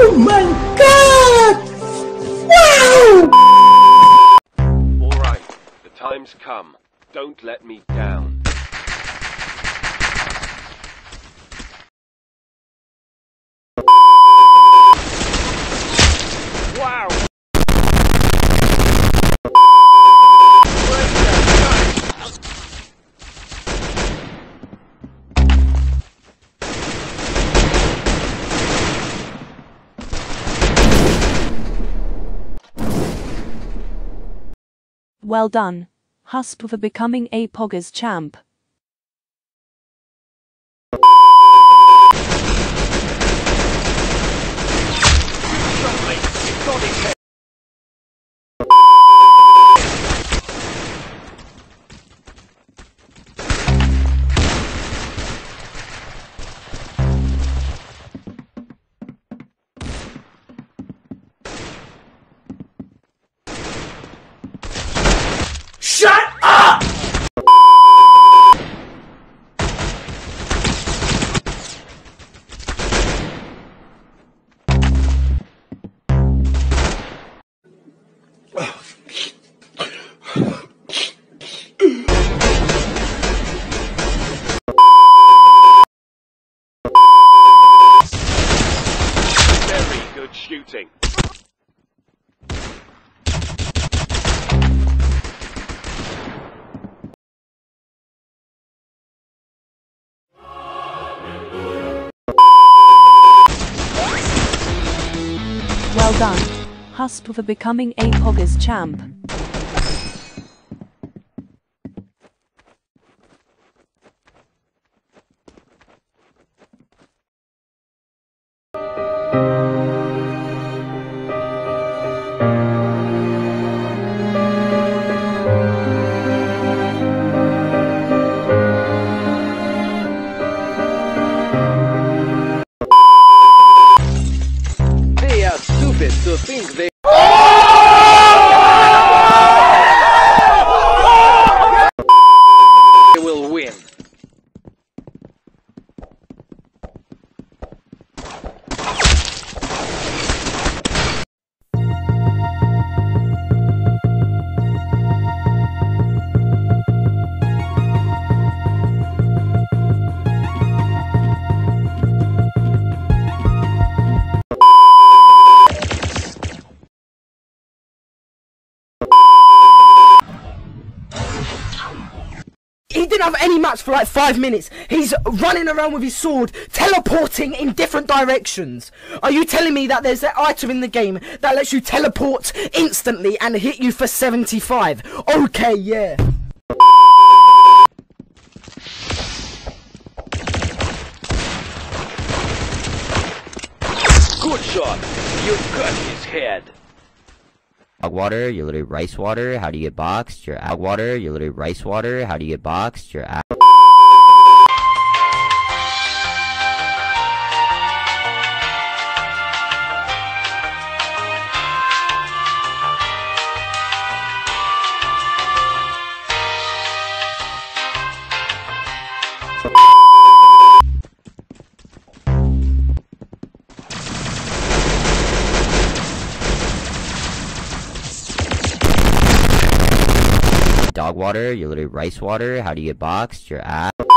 Oh my god! Wow! Alright, the time's come. Don't let me down. Well done, Huss for becoming a Poggers champ. Shut up! Very good shooting. Done, Huss for becoming a Poggers champ. He didn't have any match for like five minutes. He's running around with his sword, teleporting in different directions. Are you telling me that there's an item in the game that lets you teleport instantly and hit you for 75? Okay, yeah. Good shot. You cut his head. Dog water, you're literally rice water. How do you get boxed? You're ag water, you're literally rice water. How do you get boxed? You're ag. Dog water, you're literally rice water. How do you get boxed? You're ag.